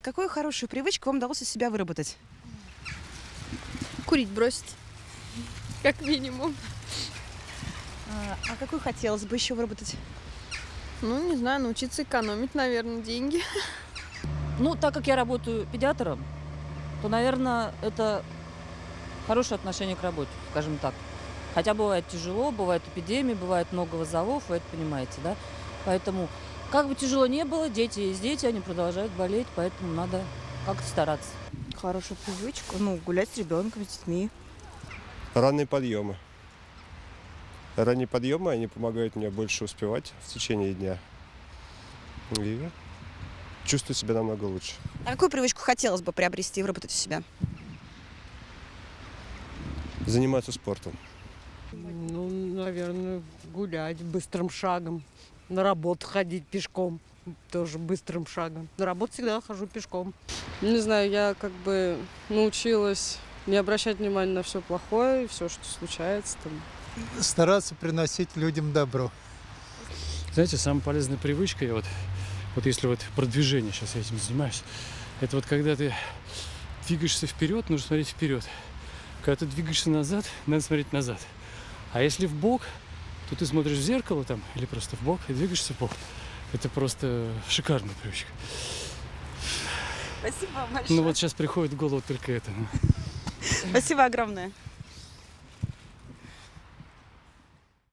Какую хорошую привычку вам удалось из себя выработать? Курить бросить. Как минимум. А, а какую хотелось бы еще выработать? Ну, не знаю, научиться экономить, наверное, деньги. Ну, так как я работаю педиатром, то, наверное, это хорошее отношение к работе, скажем так. Хотя бывает тяжело, бывает эпидемии, бывает много вызовов, вы это понимаете, да? Поэтому, как бы тяжело не было, дети есть дети, они продолжают болеть, поэтому надо как-то стараться. Хорошую привычку? Ну, гулять с ребенком, с детьми. Ранние подъемы. Ранние подъемы, они помогают мне больше успевать в течение дня. И чувствую себя намного лучше. А какую привычку хотелось бы приобрести и выработать у себя? Заниматься спортом. Ну, наверное, гулять быстрым шагом. На работу ходить пешком тоже быстрым шагом. На работу всегда хожу пешком. Не знаю, я как бы научилась не обращать внимания на все плохое, все, что случается там. стараться приносить людям добро. Знаете, самая полезная привычка, я вот, вот если вот продвижение, сейчас я этим занимаюсь, это вот когда ты двигаешься вперед, нужно смотреть вперед. Когда ты двигаешься назад, надо смотреть назад. А если в бок, то ты смотришь в зеркало там или просто в бок и двигаешься в бок. Это просто шикарная привычка. Спасибо большое. Ну вот сейчас приходит в голову только это. Спасибо огромное.